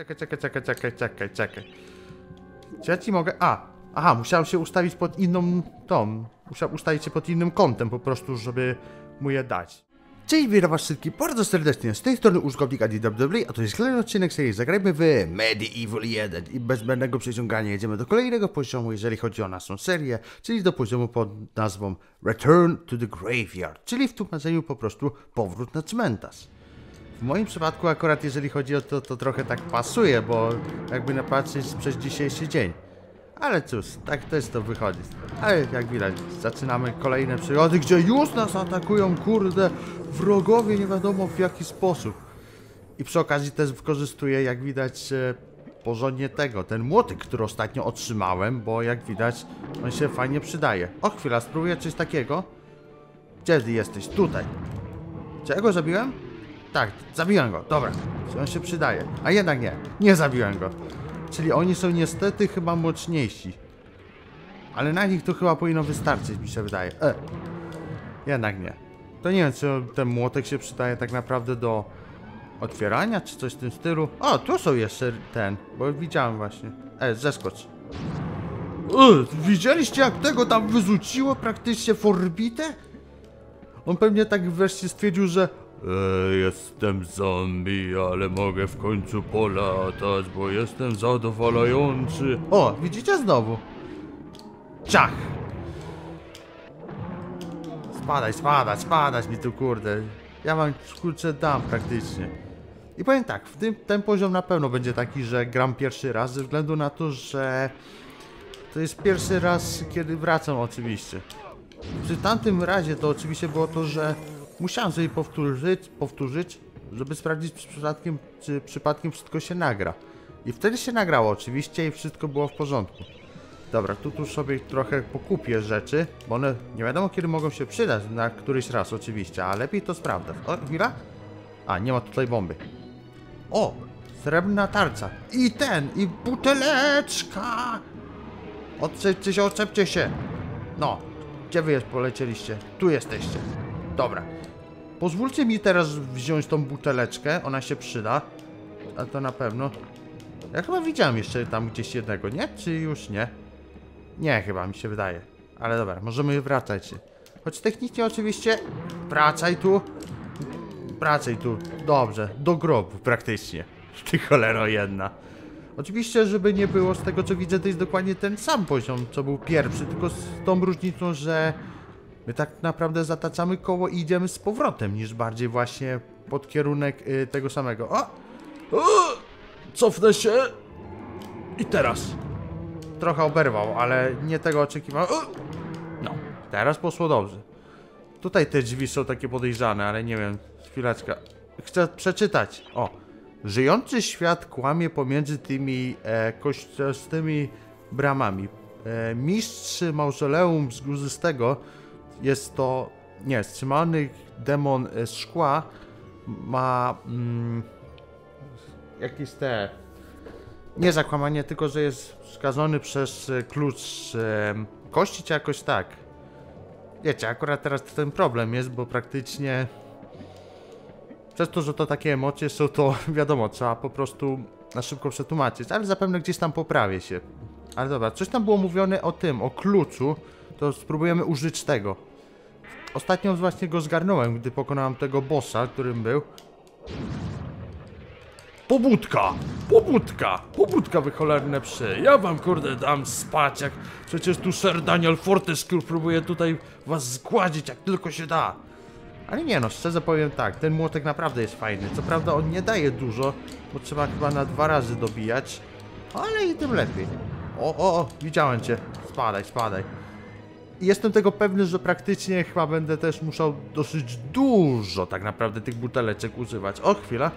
Czekaj, czekaj, czekaj, czekaj, czekaj, czekaj. Czy ja ci mogę... A! Aha, musiałem się ustawić pod inną... tą... Musiałem ustawić się pod innym kątem po prostu, żeby mu je dać. Cześć, witam was wszystkich bardzo serdecznie. Z tej strony użytkownika DWW, a to jest kolejny odcinek serii Zagrajmy w Medieval 1 i bez zbędnego przeciągania jedziemy do kolejnego poziomu, jeżeli chodzi o naszą serię, czyli do poziomu pod nazwą Return to the Graveyard, czyli w tłumaczeniu po prostu powrót na cmentarz. W moim przypadku akurat jeżeli chodzi o to, to trochę tak pasuje, bo jakby napatrzeć przez dzisiejszy dzień. Ale cóż, tak też to wychodzi. Ale jak widać, zaczynamy kolejne przygody, gdzie już nas atakują, kurde, wrogowie nie wiadomo w jaki sposób. I przy okazji też wykorzystuję, jak widać, e, porządnie tego, ten młotek, który ostatnio otrzymałem, bo jak widać, on się fajnie przydaje. O, chwila, spróbuję coś takiego. Gdzie jesteś? Tutaj. Czy ja go zabiłem? Tak, zabiłem go, dobra. On się przydaje? A jednak nie, nie zabiłem go. Czyli oni są niestety chyba mocniejsi. Ale na nich to chyba powinno wystarczyć, mi się wydaje. E. Jednak nie. To nie wiem, czy ten młotek się przydaje tak naprawdę do otwierania, czy coś w tym stylu. O, tu są jeszcze ten, bo widziałem właśnie. E, zeskocz. E, widzieliście jak tego tam wyrzuciło praktycznie w orbitę? On pewnie tak wreszcie stwierdził, że jestem zombie, ale mogę w końcu polatać, bo jestem zadowalający. O, widzicie znowu? Ciach! Spadaj, spadać, spadać mi tu kurde. Ja wam kurczę dam praktycznie. I powiem tak, w tym, ten poziom na pewno będzie taki, że gram pierwszy raz, ze względu na to, że to jest pierwszy raz, kiedy wracam oczywiście. Przy tamtym razie to oczywiście było to, że musiałem sobie powtórzyć, powtórzyć, żeby sprawdzić czy przypadkiem, czy przypadkiem wszystko się nagra. I wtedy się nagrało oczywiście i wszystko było w porządku. Dobra, tu, tu sobie trochę pokupię rzeczy, bo one nie wiadomo kiedy mogą się przydać, na któryś raz oczywiście, a lepiej to sprawdzę. O, chwila? A, nie ma tutaj bomby. O, srebrna tarca. I ten, i buteleczka! Odczepcie się, odczepcie się! No, gdzie wy polecieliście? Tu jesteście. Dobra. Pozwólcie mi teraz wziąć tą buteleczkę, ona się przyda. A to na pewno. Ja chyba widziałem jeszcze tam gdzieś jednego, nie? Czy już nie? Nie, chyba mi się wydaje. Ale dobra, możemy wracać. Choć technicznie oczywiście... Wracaj tu. Wracaj tu. Dobrze, do grobu praktycznie. Ty cholero jedna. Oczywiście, żeby nie było, z tego co widzę, to jest dokładnie ten sam poziom, co był pierwszy, tylko z tą różnicą, że my tak naprawdę zataczamy koło i idziemy z powrotem, niż bardziej właśnie pod kierunek y, tego samego. O! o! Cofnę się! I teraz. Trochę oberwał, ale nie tego oczekiwałem. No, teraz poszło dobrze. Tutaj te drzwi są takie podejrzane, ale nie wiem, chwileczkę. Chcę przeczytać. O, Żyjący świat kłamie pomiędzy tymi e, bramami. E, mistrz mauzoleum z górzystego jest to, nie, wstrzymany demon e, z szkła ma mm, jakieś te, nie zakłamanie, tylko że jest skazany przez e, klucz e, kości, czy jakoś tak. Wiecie, akurat teraz ten problem jest, bo praktycznie przez to, że to takie emocje są, to wiadomo, trzeba po prostu na szybko przetłumaczyć, ale zapewne gdzieś tam poprawię się. Ale dobra, coś tam było mówione o tym, o kluczu, to spróbujemy użyć tego. Ostatnio właśnie go zgarnąłem, gdy pokonałem tego bossa, którym był. Pobudka! Pobudka! Pobudka wy cholerne psy! Ja wam kurde dam spać, jak przecież tu Sir Daniel Fortescue próbuje tutaj was zgładzić, jak tylko się da. Ale nie no, szczerze powiem tak, ten młotek naprawdę jest fajny. Co prawda on nie daje dużo, bo trzeba chyba na dwa razy dobijać, ale i tym lepiej. O, o, o, widziałem cię. Spadaj, spadaj. I jestem tego pewny, że praktycznie chyba będę też musiał dosyć dużo tak naprawdę tych buteleczek używać. O, chwila.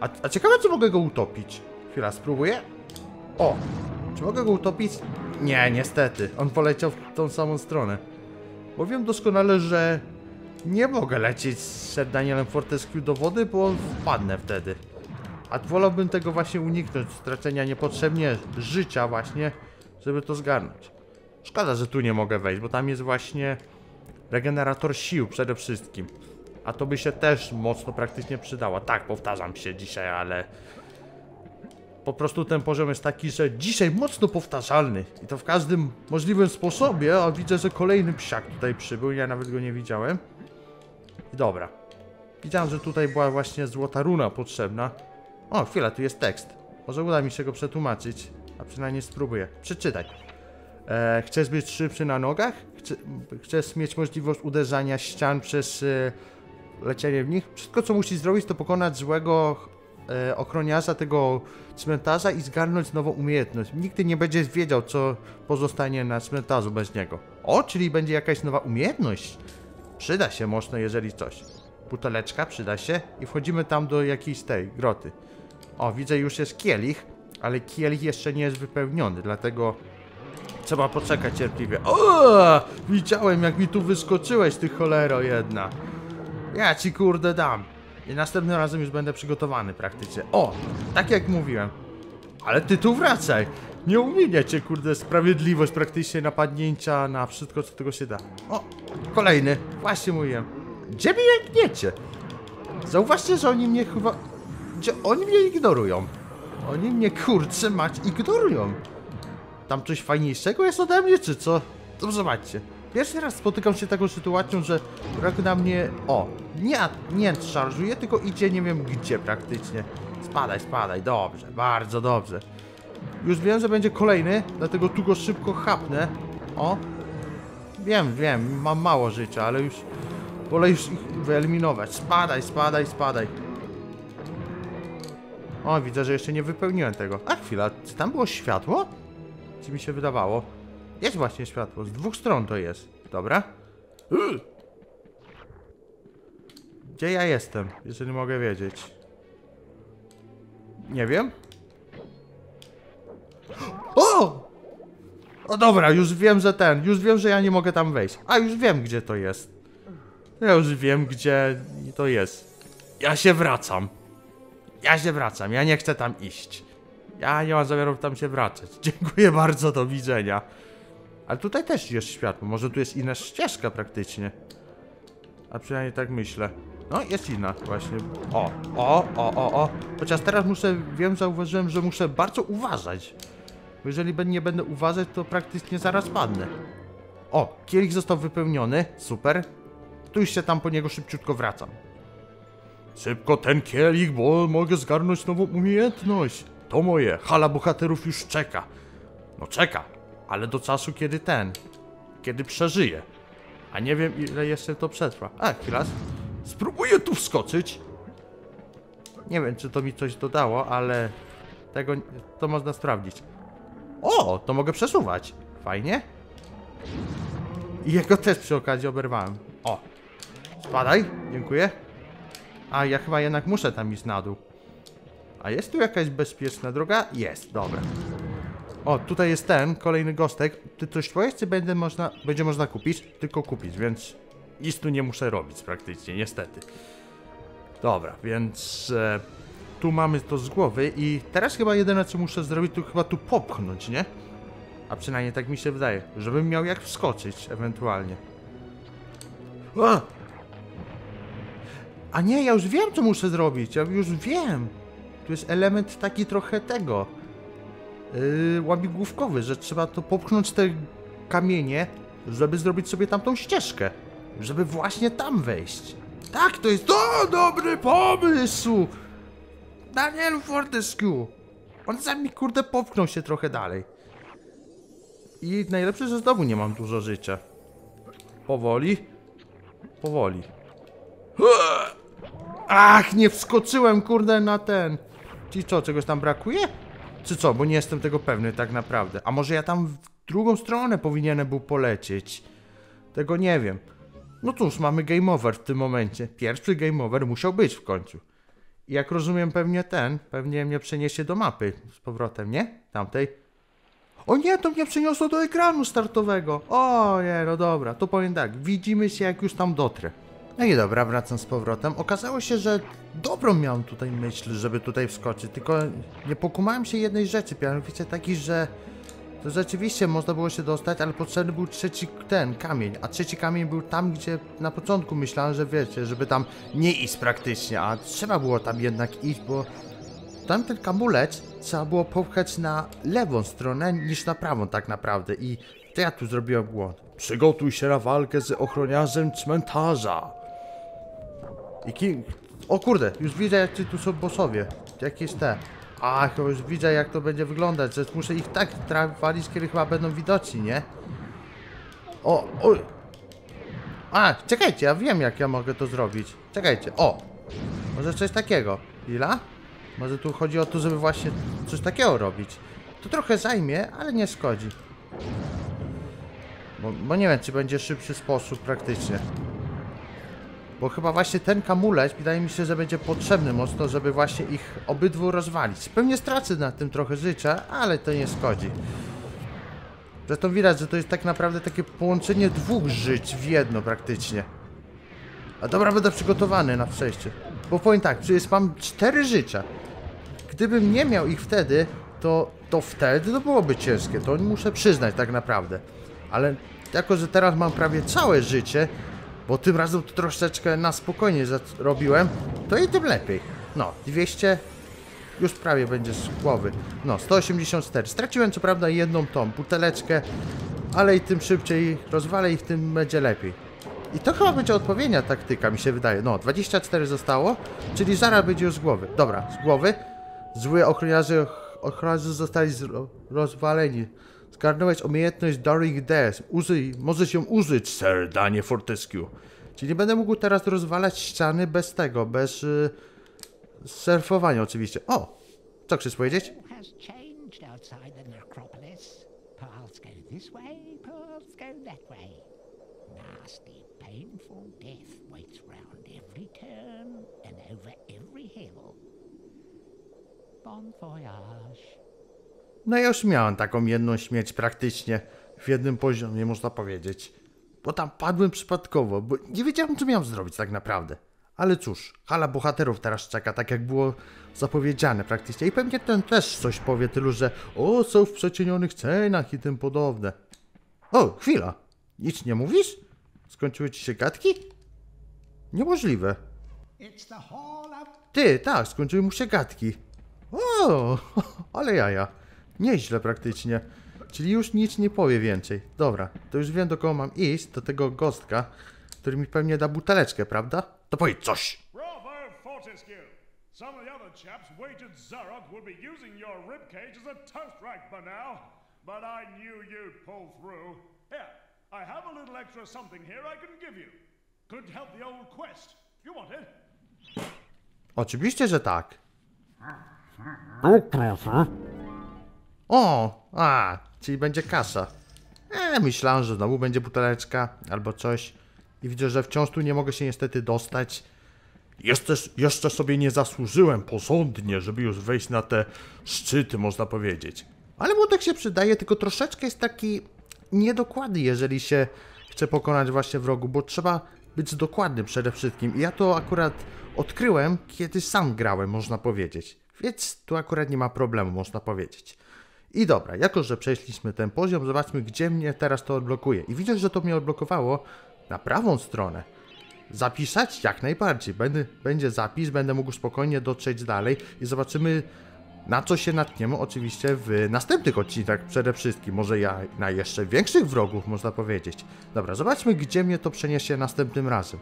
A, a ciekawe, czy mogę go utopić. Chwila, spróbuję. O, czy mogę go utopić? Nie, niestety. On poleciał w tą samą stronę. Bo wiem doskonale, że nie mogę lecieć z Danielem Fortescue do wody, bo wpadnę wtedy. A wolałbym tego właśnie uniknąć, stracenia niepotrzebnie życia właśnie, żeby to zgarnąć. Szkoda, że tu nie mogę wejść, bo tam jest właśnie regenerator sił przede wszystkim. A to by się też mocno praktycznie przydało. Tak, powtarzam się dzisiaj, ale Po prostu ten poziom jest taki, że dzisiaj mocno powtarzalny. I to w każdym możliwym sposobie, a widzę, że kolejny psiak tutaj przybył, ja nawet go nie widziałem. I dobra. Widziałem, że tutaj była właśnie złota runa potrzebna. O, chwila, tu jest tekst. Może uda mi się go przetłumaczyć, a przynajmniej spróbuję. Przeczytaj. E, chcesz być szybszy na nogach? Chce, chcesz mieć możliwość uderzania ścian przez e, lecienie w nich? Wszystko, co musisz zrobić, to pokonać złego e, ochroniarza tego cmentarza i zgarnąć nową umiejętność. Nigdy nie będziesz wiedział, co pozostanie na cmentarzu bez niego. O, czyli będzie jakaś nowa umiejętność. Przyda się mocno, jeżeli coś. Buteleczka przyda się i wchodzimy tam do jakiejś tej groty. O, widzę już jest kielich, ale kielich jeszcze nie jest wypełniony, dlatego trzeba poczekać cierpliwie. O, widziałem jak mi tu wyskoczyłeś, ty cholero jedna. Ja ci kurde dam. I następnym razem już będę przygotowany praktycznie. O, tak jak mówiłem. Ale ty tu wracaj. Nie uminie cię kurde sprawiedliwość praktycznie napadnięcia na wszystko co tego się da. O, kolejny. Właśnie mówiłem. Gdzie mnie jękniecie? Zauważcie, że oni mnie chyba... Gdzie oni mnie ignorują? Oni mnie kurczę mać ignorują. Tam coś fajniejszego jest ode mnie, czy co? To zobaczcie. Pierwszy raz spotykam się z taką sytuacją, że brak na mnie... O, nie, nie szarżuje, tylko idzie nie wiem gdzie praktycznie. Spadaj, spadaj, dobrze, bardzo dobrze. Już wiem, że będzie kolejny, dlatego tu go szybko chapnę. O. Wiem, wiem, mam mało życia, ale już... Wolę już ich wyeliminować. Spadaj, spadaj, spadaj. O, widzę, że jeszcze nie wypełniłem tego. A chwila, czy tam było światło? Mi się wydawało? Jest właśnie światło, z dwóch stron to jest. Dobra. Gdzie ja jestem, jeżeli mogę wiedzieć? Nie wiem. O! O dobra, już wiem, że ten, już wiem, że ja nie mogę tam wejść. A już wiem, gdzie to jest. Ja już wiem, gdzie to jest. Ja się wracam. Ja się wracam, ja nie chcę tam iść. Ja nie mam zamiaru tam się wracać. Dziękuję bardzo, do widzenia. Ale tutaj też jest światło, może tu jest inna ścieżka praktycznie. A przynajmniej tak myślę. No, jest inna właśnie. O, o, o, o, o. Chociaż teraz muszę, wiem, zauważyłem, że muszę bardzo uważać. Bo jeżeli nie będę uważać, to praktycznie zaraz padnę. O, kielich został wypełniony, super. Tu już się tam po niego szybciutko wracam. Szybko ten kielich, bo mogę zgarnąć nową umiejętność. To moje, hala bohaterów już czeka. No czeka, ale do czasu kiedy ten, kiedy przeżyje. A nie wiem ile jeszcze to przetrwa. A, chwila. Spróbuję tu wskoczyć. Nie wiem, czy to mi coś dodało, ale tego to można sprawdzić. O, to mogę przesuwać. Fajnie. I jego też przy okazji oberwałem. O, spadaj, dziękuję. A ja chyba jednak muszę tam iść na dół. A jest tu jakaś bezpieczna droga? Jest, dobra. O, tutaj jest ten, kolejny gostek. Ty coś powiesz, czy będzie można, będzie można kupić? Tylko kupić, więc nic tu nie muszę robić praktycznie, niestety. Dobra, więc e, tu mamy to z głowy i teraz chyba jedyne co muszę zrobić, to chyba tu popchnąć, nie? A przynajmniej tak mi się wydaje, żebym miał jak wskoczyć ewentualnie. A! A nie, ja już wiem co muszę zrobić, ja już wiem. Tu jest element taki trochę tego. Yy, że trzeba to popchnąć te kamienie, żeby zrobić sobie tamtą ścieżkę. Żeby właśnie tam wejść. Tak, to jest to dobry pomysł! Daniel Fortescue! On sam mi kurde popchnął się trochę dalej. I najlepsze, że znowu nie mam dużo życia. Powoli. Powoli. Ach, nie wskoczyłem kurde na ten. Ci co, czegoś tam brakuje? Czy co, bo nie jestem tego pewny tak naprawdę. A może ja tam w drugą stronę powinienem był polecieć? Tego nie wiem. No cóż, mamy game over w tym momencie. Pierwszy game over musiał być w końcu. I jak rozumiem, pewnie ten, pewnie mnie przeniesie do mapy z powrotem, nie? Tamtej. O nie, to mnie przeniosło do ekranu startowego. O nie, no dobra, to powiem tak, widzimy się jak już tam dotrę. No i dobra, wracam z powrotem. Okazało się, że dobrą miałem tutaj myśl, żeby tutaj wskoczyć, tylko nie pokumałem się jednej rzeczy, mianowicie takiej, że to rzeczywiście można było się dostać, ale potrzebny był trzeci ten kamień, a trzeci kamień był tam, gdzie na początku myślałem, że wiecie, żeby tam nie iść praktycznie, a trzeba było tam jednak iść, bo tamten kamulec trzeba było popchać na lewą stronę niż na prawą tak naprawdę i to ja tu zrobiłem błąd. Przygotuj się na walkę z ochroniarzem cmentarza. I. O kurde, już widzę jak tu są bossowie. Jakieś te. Ach, już widzę jak to będzie wyglądać, że muszę ich tak trafić, kiedy chyba będą widoczni, nie? O, oj. A, czekajcie, ja wiem jak ja mogę to zrobić. Czekajcie, o. Może coś takiego. Ila? Może tu chodzi o to, żeby właśnie coś takiego robić. To trochę zajmie, ale nie szkodzi. Bo, bo nie wiem, czy będzie szybszy sposób praktycznie. Bo chyba właśnie ten kamulec wydaje mi się, że będzie potrzebny mocno, żeby właśnie ich obydwu rozwalić. Pewnie stracę na tym trochę życia, ale to nie szkodzi. Zresztą widać, że to jest tak naprawdę takie połączenie dwóch żyć w jedno praktycznie. A dobra, będę przygotowany na przejście. Bo powiem tak, przecież mam cztery życia. Gdybym nie miał ich wtedy, to, to wtedy to byłoby ciężkie. To muszę przyznać tak naprawdę. Ale jako, że teraz mam prawie całe życie, bo tym razem to troszeczkę na spokojnie robiłem, to i tym lepiej. No, 200 już prawie będzie z głowy. No, 184. Straciłem co prawda jedną tą buteleczkę, ale i tym szybciej rozwalę i w tym będzie lepiej. I to chyba będzie odpowiednia taktyka, mi się wydaje. No, 24 zostało, czyli zaraz będzie już z głowy. Dobra, z głowy. Zły ochroniarze, ochroniarze zostali rozwaleni. Zgarnąłeś umiejętność Daring Death. Użyj, możesz ją użyć, Sir Danie Fortescue. Czyli nie będę mógł teraz rozwalać ściany bez tego, bez y, surfowania oczywiście. O! Co chcesz powiedzieć? Nasty, turn hill. Bon voyage. No ja już miałem taką jedną śmierć praktycznie w jednym poziomie, można powiedzieć. Bo tam padłem przypadkowo, bo nie wiedziałem, co miałem zrobić tak naprawdę. Ale cóż, hala bohaterów teraz czeka, tak jak było zapowiedziane praktycznie. I pewnie ten też coś powie tylu, że o, są w przecienionych cenach i tym podobne. O, chwila. Nic nie mówisz? Skończyły ci się gadki? Niemożliwe. Ty, tak, skończyły mu się gadki. O, ale jaja. Nieźle praktycznie. Czyli już nic nie powie więcej. Dobra, to już wiem do kogo mam iść, do tego gostka, który mi pewnie da buteleczkę, prawda? To powiedz coś. Some of the other chaps waited Zarok would be using your ribcage as a toast rack by now, but I knew you'd pull through. Here, I have a little extra something here I can give you. Could help the old quest. You want it? Oczywiście, że tak. O, a, czyli będzie kasa. E, myślałem, że znowu będzie buteleczka albo coś. I widzę, że wciąż tu nie mogę się niestety dostać. Jeszcze, jeszcze sobie nie zasłużyłem porządnie, żeby już wejść na te szczyty, można powiedzieć. Ale młotek się przydaje, tylko troszeczkę jest taki niedokładny, jeżeli się chce pokonać właśnie wrogu, bo trzeba być dokładnym przede wszystkim. I ja to akurat odkryłem, kiedy sam grałem, można powiedzieć. Więc tu akurat nie ma problemu, można powiedzieć. I dobra, jako że przeszliśmy ten poziom, zobaczmy, gdzie mnie teraz to odblokuje. I widzę, że to mnie odblokowało na prawą stronę. Zapisać? Jak najbardziej. Będę, będzie zapis, będę mógł spokojnie dotrzeć dalej i zobaczymy, na co się natkniemy oczywiście w następnych odcinkach przede wszystkim. Może ja na jeszcze większych wrogów, można powiedzieć. Dobra, zobaczmy, gdzie mnie to przeniesie następnym razem.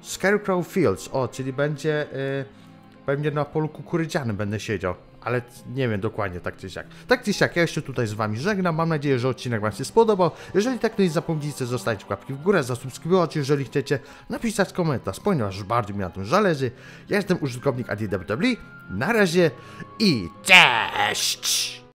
Scarecrow Fields, o, czyli będzie... Yy, pewnie na polu kukurydzianym będę siedział. Ale nie wiem dokładnie, tak czy siak. Tak czy siak, ja jeszcze tutaj z wami żegnam. Mam nadzieję, że odcinek wam się spodobał. Jeżeli tak, to nie zapomnijcie zostawić łapki w górę, zasubskrybować, jeżeli chcecie, napisać komentarz, ponieważ bardzo mi na tym zależy. Ja jestem użytkownik ADWW. Na razie i cześć!